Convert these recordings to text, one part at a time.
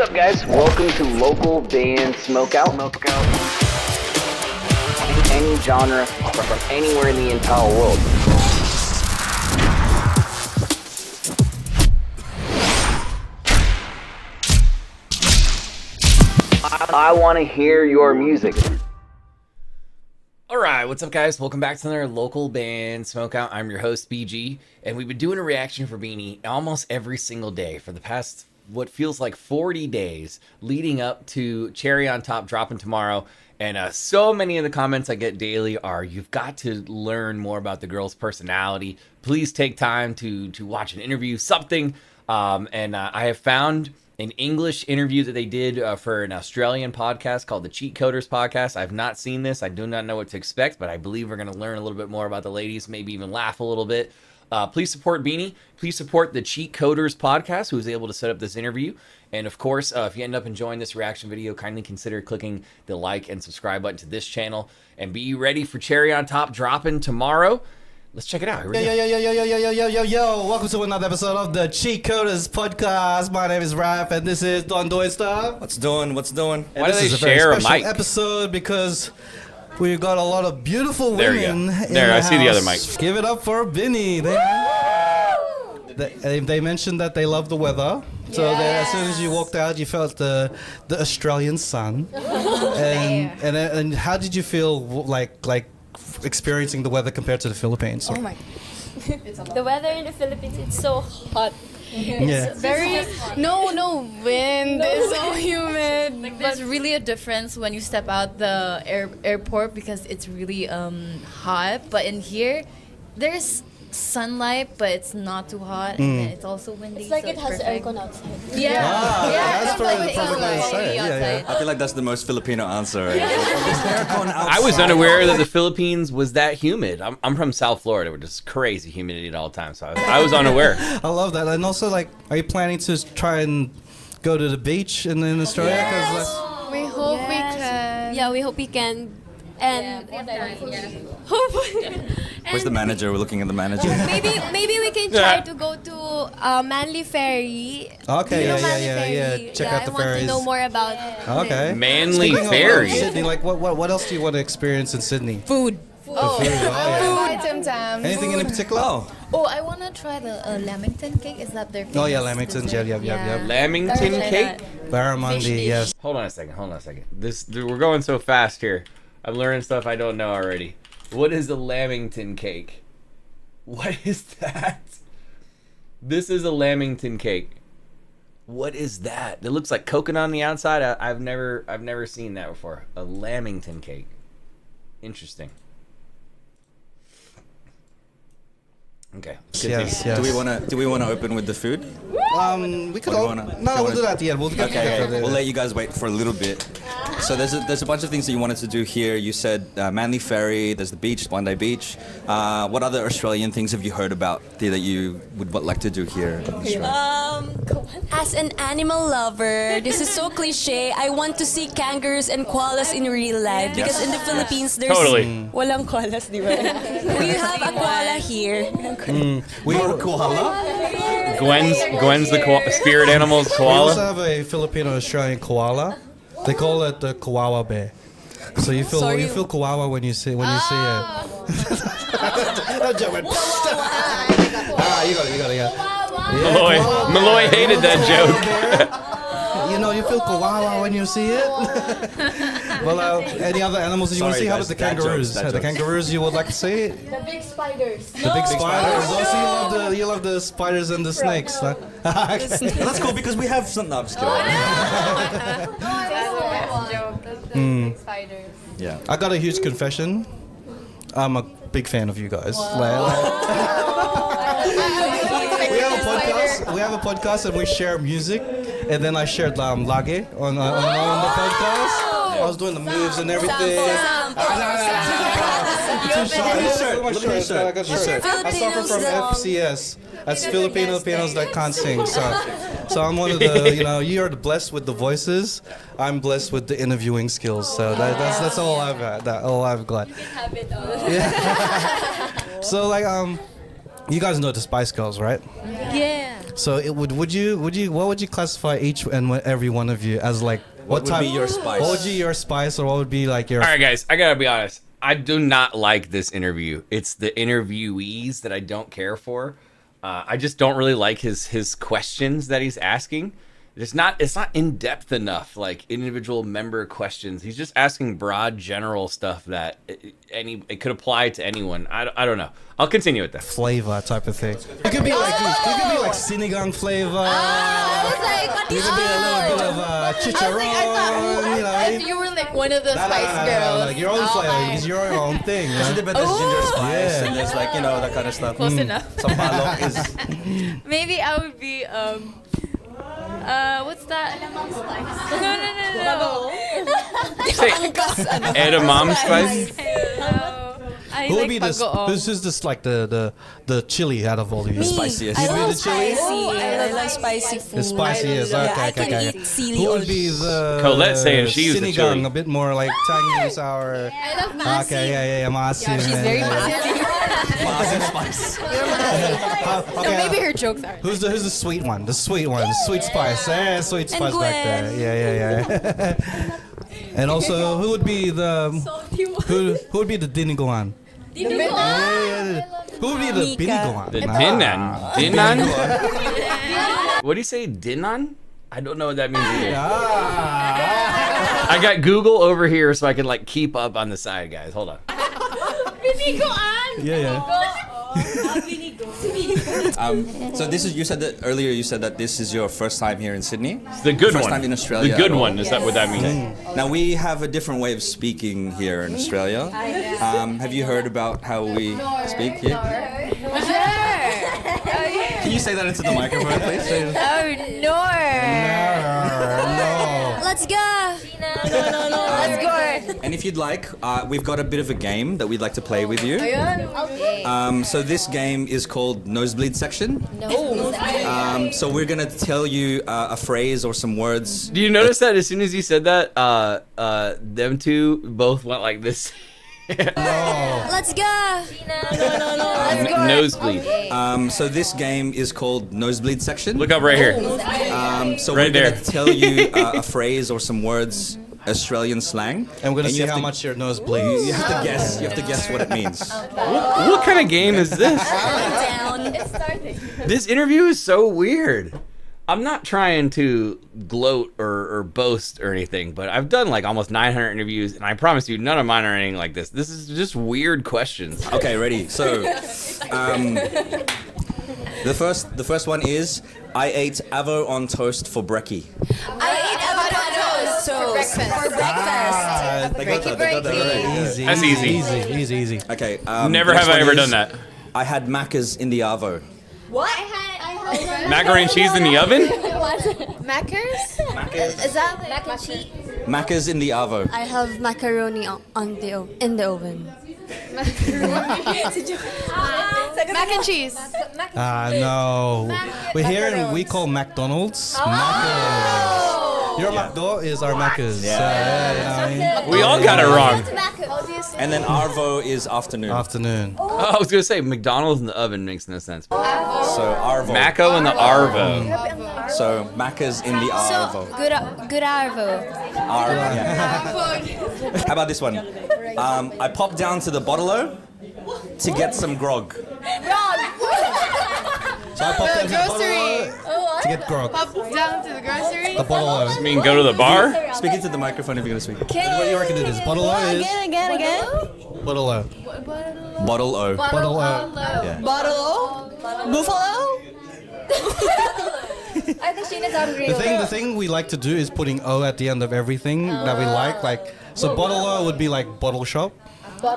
up, guys? Welcome to local band Smokeout. Smokeout. Any genre from anywhere in the entire world. I, I want to hear your music. All right, what's up, guys? Welcome back to another local band Smokeout. I'm your host BG, and we've been doing a reaction for BINI almost every single day for the past what feels like 40 days, leading up to Cherry on Top dropping tomorrow. And uh, so many of the comments I get daily are, "You've got to learn more about the girl's personality. Please take time to to watch an interview, something." Um, and uh, I have found an English interview that they did uh, for an Australian podcast called the Cheat Coders Podcast. I've not seen this. I do not know what to expect, but I believe we're going to learn a little bit more about the ladies, maybe even laugh a little bit. Uh, please support BINI. Please support the Cheat Coders Podcast, who was able to set up this interview. And of course, uh, if you end up enjoying this reaction video, kindly consider clicking the like and subscribe button to this channel. And be ready for Cherry on Top dropping tomorrow. Let's check it out. Here we Yo, go. yo, yo, yo, yo, yo, yo, yo, yo, yo. Welcome to another episode of the Cheat Coders Podcast. My name is Rap, and this is Don Doing Stuff. What's doing? What's doing? And Why do this they is a very share a special mic? episode because we got a lot of beautiful There you go. women. in There, the I see the other house. mic. Give it up for BINI. They, they, they mentioned that they love the weather. So that as soon as you walked out, you felt the the Australian sun. and, and and how did you feel like like experiencing the weather compared to the Philippines? Oh my. The weather in the Philippines it's so hot. yeah. Very no no wind. It's so humid. Like there's really a difference when you step out the air, airport because it's really um, hot. But in here, there's sunlight, but it's not too hot, and it's also windy. It's like so it has perfect. aircon outside. Yeah, Ah, yeah, that's it's probably like the perfect way to say it. Yeah, yeah. I feel like that's the most Filipino answer. Right? There's I was unaware that the Philippines was that humid. I'm, I'm from South Florida, where it's crazy humidity at all times. So I was, I was unaware. I love that. And also, like, are you planning to try and go to the beach in, in Australia? 'Cause, like, We hope we can. Yeah, we hope we can. And hopefully, Where's the manager? We're looking at the manager. maybe maybe we can try to go to uh, Manly Ferry. Okay, You know yeah, yeah, Manly yeah, yeah. Check yeah, out the I want to know more about. okay. Manly Speaking Ferry. Sydney, like, what, what, what else do you want to experience in Sydney? Food. Oh, food. Oh, yeah. Item time. Anything in particular? Oh, Oh, I wanna try the uh, lamington cake. Is that their? oh yeah, Lamington. dessert? Yep, yep, yep, yep. Lamington Try cake. that. Barramundi, yes. Hold on a second. Hold on a second. This we're going so fast here. I'm learning stuff I don't know already. What is a Lamington cake? What is that? This is a Lamington cake. What is that? It looks like coconut on the outside. I, I've never I've never seen that before. A Lamington cake. Interesting. Okay. Yes, yes. Do we want to? Do we want to open with the food? Um, we could. What do you all, wanna- no, we'll wanna- do that at the end. We'll Okay, okay. that. we'll let you guys wait for a little bit. So there's a, there's a bunch of things that you wanted to do here. You said uh, Manly Ferry. There's the beach, Bondi Beach. Uh, what other Australian things have you heard about that you would like to do here? Um, as an animal lover, this is so cliche. I want to see kangaroos and koalas in real life because in the Philippines there's Totally. walang koalas, di ba? we have a koala here. We, have koala. Gwen's Gwen's the ko- spirit animal's we also have a Filipino Australian koala. They call it the kawawa bear. So you feel Sorry. you feel kawawa when you see when you see it. That joke went- ah, you got it, you got it, yeah. Yeah, Maloi. Maloi hated that joke. You know, you feel koala when you see it. well, uh, any other animals that you want to see? How about the dad jokes, kangaroos? the kangaroos you would like to see? The big spiders. The big spiders. Oh, so you love the you love the spiders and the snakes. huh? That's cool because we have some. No, I'm just kidding. Spiders. Yeah. I got a huge confession. I'm a big fan of you guys. Like- we have a podcast. We have a podcast and we share music. And then I shared um, Lagi on, uh, on, on the podcast. I was doing the moves and everything. Too shy. Look at your shirt. Look at my Look at your shirt. I got shirt. shirt. I suffer from FCS. That's Filipino pianos that can't sing. So, so I'm one of the. You know, you are blessed with the voices. I'm blessed with the interviewing skills. So that, that's that's all I've had. That all I've got. Have it all. So like um, you guys know the Spice Girls, right? Yeah. So it would would you would you what would you classify each and every one of you as like What would be your spice? What would be your spice or what would be like your All right, guys, I gotta be honest. I do not like this interview. It's the interviewees that I don't care for. Uh, I just don't really like his his questions that he's asking. It's not it's not in depth enough, like individual member questions. He's just asking broad, general stuff that it, any it could apply to anyone. I, don't- I don't know. I'll continue with that. flavor type of thing? It could be like it could be like sinigang flavor. I like, it could be a little bit of uh, I was chicharron. like, I thought, you know. I thought you were like one of the Nah, nah, Spice nah, nah, Girls. nah, Like your own Oh flavor. my. It's your own thing. There's a man. bit there's ginger spice Yeah. and there's like you know that kind of stuff. Close enough. Some palok is Maybe I would be um. Uh, what's that? No, no, no, no. Say, edamame spice. No. I Who like would be this? bagoong. Who's who's this like the the the chili out of all these? Me. spiciest. I You'd be love the chili? Oh, spicy. I love spicy food. The spiciest. Yeah, Okay, I okay, can okay. eat sili Who would be the Colet saying she's the sinigang, chili. a bit more like tangy and sour. I love masi. Okay, yeah, yeah, yeah, masi. Yeah, She's very yeah. massive. spice. How- uh, No, okay, maybe her jokes are. Who's the who's the sweet one? The sweet one, the sweet spice. Yeah, sweet spice back there. Yeah, yeah, yeah. and also, who would be the who who would be the dinuguan? Yeah, yeah, yeah. Who would be the Mikha. binigoan? The dinan. Dinan? what do you say? Dinan? I don't know what that means either. Ah. I got Google over here so I can like keep up on the side, guys. Hold on. Yeah, yeah. Um, so this is you said that earlier. You said that this is your first time here in Sydney. The good First one. time in Australia The good one. Is that what that means? Now we have a different way of speaking here in Australia. Um, have you heard about how we speak here? Can you say that into the microphone, please? Oh no! No. Let's go. Let's go. And if you'd like, uh, we've got a bit of a game that we'd like to play with you. Okay. Um, so this game is called Nosebleed Section. Um, so we're gonna tell you uh, a phrase or some words. Do you notice that as soon as you said that, uh, uh, them two both went like this? Let's go. N- nosebleed. Um, so this game is called Nosebleed Section. Look up right here. Um, so Right we're there. gonna tell you uh, a phrase or some words, Australian slang. And we're gonna And see how to- much your nose bleeds. You bleeds. have to guess. You have to guess what it means. What, what kind of game is this? Down. It's starting. This interview is so weird. I'm not trying to gloat or, or boast or anything, but I've done like almost 900 interviews, and I promise you, none of mine are anything like this. This is just weird questions. Okay, ready. So, um, the first the first one is I ate avo on toast for brekkie. I eat avocado toast For breakfast. for breakfast. Ah, They got that. They got that right. easy. That's easy. Easy, easy, easy. Okay. Um, Never have I one ever is, done that. I had macas in the avo. What? Macaroni and cheese in the oven? Mackers? Is that like mac and cheese? Macas in the avo. I have macaroni on, on the in the oven. Macaroni. Mac and cheese. Ah, no. We're here and we call McDonald's Macca's. Your McDo is our Macca's. Yeah. yeah, you know what I mean? We all got it wrong. And then arvo is afternoon. Afternoon. Oh, I was gonna say McDonald's in the oven makes no sense. So arvo. Maco in the Arvo. So macas in the arvo. So, Good, good arvo. Arvo. Yeah. How about this one? Um, I popped down to the bottle to get some grog. So I popped into the grocery. Bottle to get grog. Pop down to the grocery. The bottle I of. mean, go to the bar? Speak into the microphone if you're gonna speak. What do you reckon it is? Bottle O is? Again, again. Bottle O. Bottle O. Bottle O. Bottle. O. Buffalo. I think Sheena's hungry. The thing, the thing we like to do is putting O at the end of everything that we like. Ah. Like, so bottle O would be like bottle shop.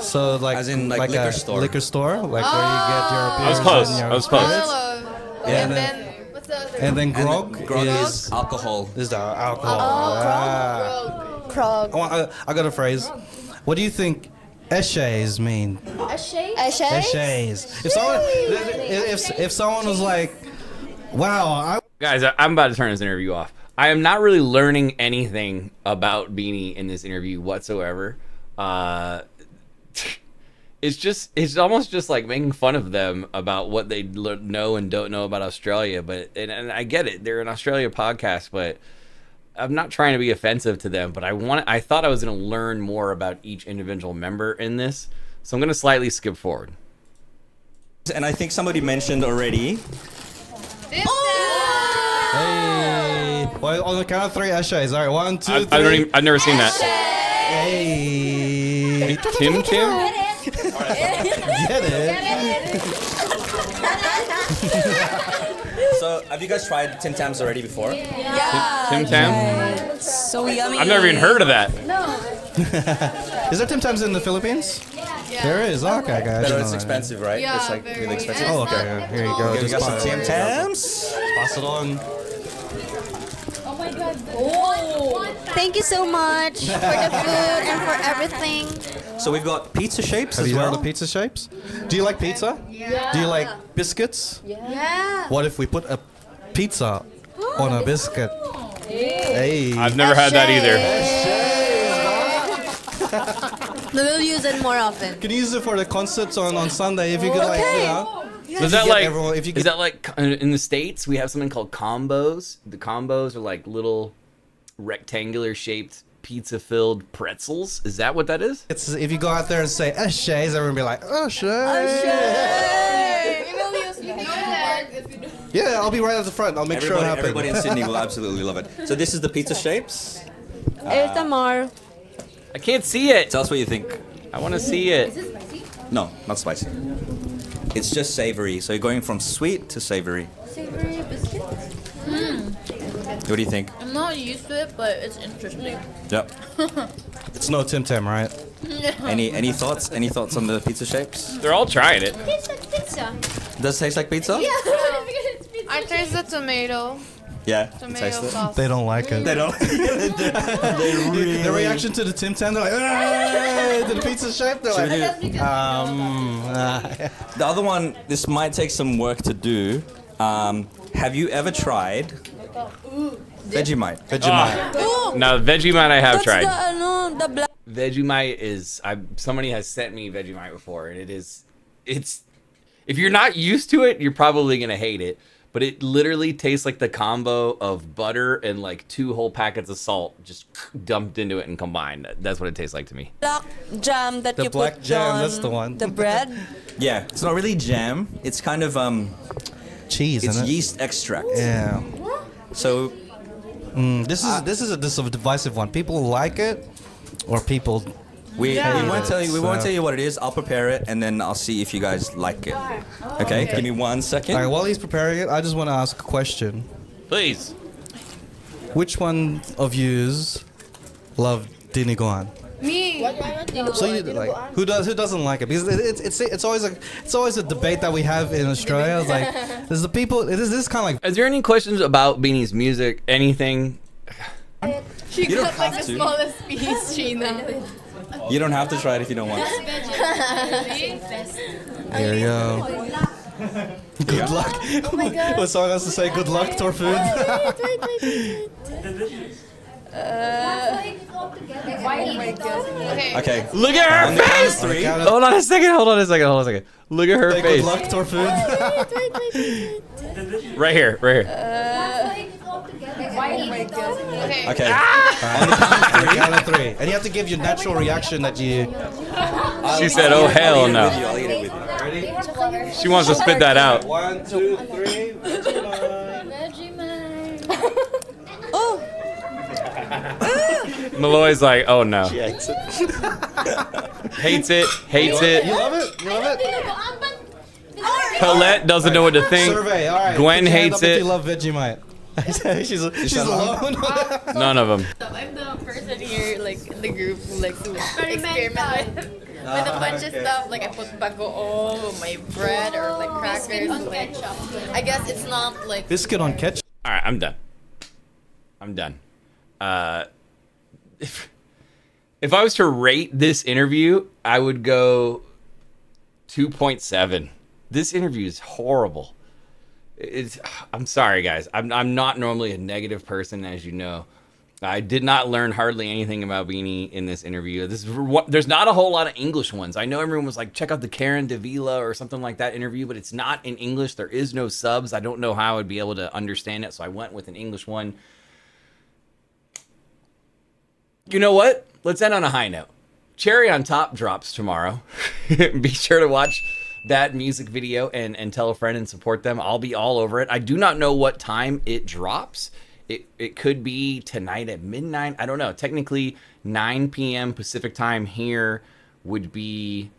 So like, As in, like, liquor a store. liquor store, like where you get your. I was beers close. I was close. Yeah, And and then, then, what's the other and then And grog, grog is, is alcohol. is the alcohol. Ah. Krog. I, want- I, I got a phrase. What do you think eshays mean? Eshay? Eshays. If someone, if, if, if someone was like, wow, I Guys, I- I'm about to turn this interview off. I am not really learning anything about BINI in this interview whatsoever. Uh, it's just it's almost just like making fun of them about what they know and don't know about Australia. But and, and I get it, they're an Australia podcast, but I'm not trying to be offensive to them. But I want I thought I was going to learn more about each individual member in this, so I'm going to slightly skip forward. And I think somebody mentioned already. Oh! Hey. Well, on the count of three, Eshays. All right, one, two, I, three. I don't even, I've never seen that. Hey. Tim Tim. Get it? So, have you guys tried Tim Tams already before? Yeah. Tim Tam. So yummy. I've never even heard of that. Is there Tim Tams in the Philippines? Yeah. There is. Okay, guys. But it's expensive, right? Yeah, it's like very really expensive. Oh, okay. yeah. Here you go. Okay, we Just got some Tim Tams. pass it on. Oh oh, Thank you so much for the food and for everything. So we've got pizza shapes Have as you well. heard of pizza shapes? Do you like pizza? Yeah. Do you like biscuits? Yeah. What if we put a pizza on a biscuit? Hey. I've never had that either. We'll use it more often. Can you use it for the concerts on, on Sunday if you could like, you know? Is that like everyone- if you is get- that like uh, in the states we have something called combos? The combos are like little rectangular shaped pizza filled pretzels. Is that what that is? It's if you go out there and say eh, Eshays, everyone will be like, oh sure. Yeah, I'll be right at the front. I'll make sure it Everybody, happens. everybody in Sydney will absolutely love it. So this is the pizza shapes. There's the more. I can't see it. Tell us what you think. I want to see it. No, not spicy. It's just savory. So you're going from sweet to savory. Savory biscuits. What do you think? I'm not used to it, but it's interesting. Yep. It's no Tim Tam, right? Any any thoughts? Any thoughts on the pizza shapes? They're all trying it. Tastes like pizza. Does it taste like pizza? Yeah. I taste the tomato. Yeah. Tomato it? sauce. They don't like it. They don't. they really The reaction to the Tim Tam, they're like, to the pizza shape, they're Should like, um. The other one, this might take some work to do. Um, have you ever tried Vegemite? Vegemite. Now Vegemite I have That's tried. the ano, the black. Vegemite is I somebody has sent me Vegemite before and it is it's if you're not used to it, you're probably gonna hate it. But it literally tastes like the combo of butter and like two whole packets of salt just dumped into it and combined. That's what it tastes like to me. black jam that The you black put jam, on that's the one. The bread. Yeah, it's not really jam. It's kind of um, Cheese, it's isn't it? yeast extract. Yeah. So Mm, this is this is a this is a divisive one. People like it, or people. we, Yeah. we won't tell you we won't tell you what it is. I'll prepare it and then I'll see if you guys like it. Okay, give me one second. All right, while he's preparing it, I just want to ask a question. Please. Which one of yous love Dinigon? Me. So you like who does who doesn't like it? Because it, it's it's it's always a it's always a debate that we have in Australia. It's like there's the people. It is this kind of like Is there any questions about BINI's music? Anything? She You don't got like have the to. smallest piece, Sheena. You don't have to try it if you don't want. here you go. Good luck. Oh my god. what song has to say good luck to our food? Okay. Okay. Look at her On the count face! three. Hold on a second, hold on a second, hold on a second. Look at her Say face. good luck to our food. Right here, right here. Uh, okay. Okay. Count of three, and you have to give your natural reaction that you. She said, oh hell I'll eat it no. with you, I'll eat it with you. She wants to spit that out. One, two, three. Oh, Maloi's like, oh no. Hates it, hates You it. You love it? You love it? Colet doesn't know what to think. Survey. All right. Gwen put your hand hates it. You love Vegemite. she's she's alone. None of them. I'm the person here, like in the group, who likes to experiment with, with a bunch of stuff. Like I put bagoong, my bread, or like crackers. Like, I guess it's not like Biscuit on ketchup. All right, I'm done. I'm done. Uh, if if I was to rate this interview, I would go 2.7. This interview is horrible. It's I'm sorry guys. I'm I'm not normally a negative person as you know, I did not learn hardly anything about BINI in this interview. This is what- there's not a whole lot of English ones. I know everyone was like, check out the Karen Davila or something like that interview, but it's not in English. There is no subs. I don't know how I would be able to understand it, so I went with an English one. You know what? Let's end on a high note. Cherry on Top drops tomorrow. be sure to watch that music video and, and tell a friend and support them. I'll be all over it. I do not know what time it drops. It, it could be tonight at midnight. I don't know. Technically, 9 p.m. Pacific time here would be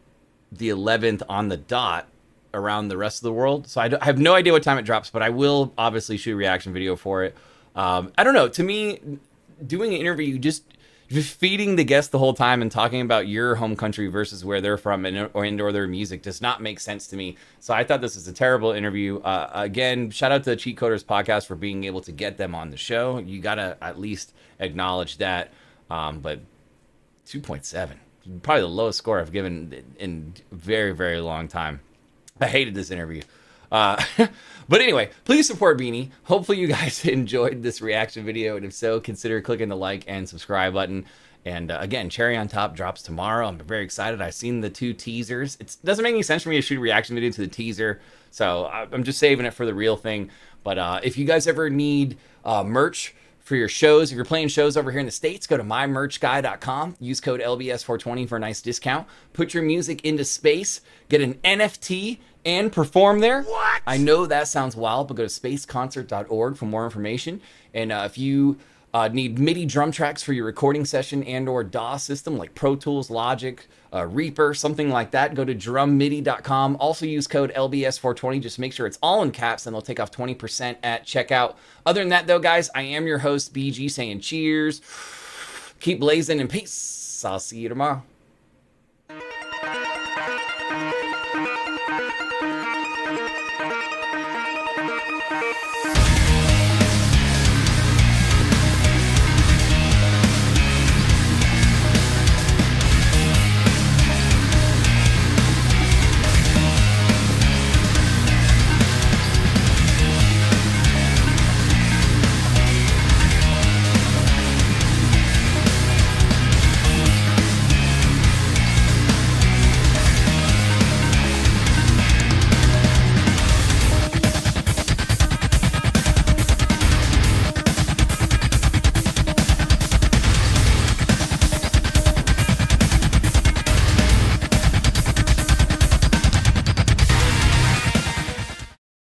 the 11th on the dot around the rest of the world. So I, I have no idea what time it drops, but I will obviously shoot a reaction video for it. Um, I don't know. To me, doing an interview, just just feeding the guest the whole time and talking about your home country versus where they're from and or, and their music does not make sense to me. So I thought this was a terrible interview. Uh, again, shout out to the Cheat Coders podcast for being able to get them on the show. You gotta at least acknowledge that. Um, but 2.7, probably the lowest score I've given in very very long time. I hated this interview. Uh, but anyway, please support BINI. Hopefully, you guys enjoyed this reaction video, and if so, consider clicking the like and subscribe button. And uh, again, Cherry on Top drops tomorrow. I'm very excited. I've seen the two teasers. It doesn't make any sense for me to shoot a reaction video to the teaser, so I'm just saving it for the real thing. But uh, if you guys ever need uh, merch for your shows, if you're playing shows over here in the States, go to mymerchguy.com. Use code LBS420 for a nice discount. Put your music into space, get an NFT, and perform there. What? I know that sounds wild, but go to spaceconcert.org for more information. And uh, if you uh, need MIDI drum tracks for your recording session and or DAW system like Pro Tools, Logic, uh, Reaper, something like that, go to drummidi.com. Also use code LBS420. Just make sure it's all in caps and they'll take off 20% at checkout. Other than that, though, guys, I am your host, BG, saying cheers. Keep blazing and peace. I'll see you tomorrow.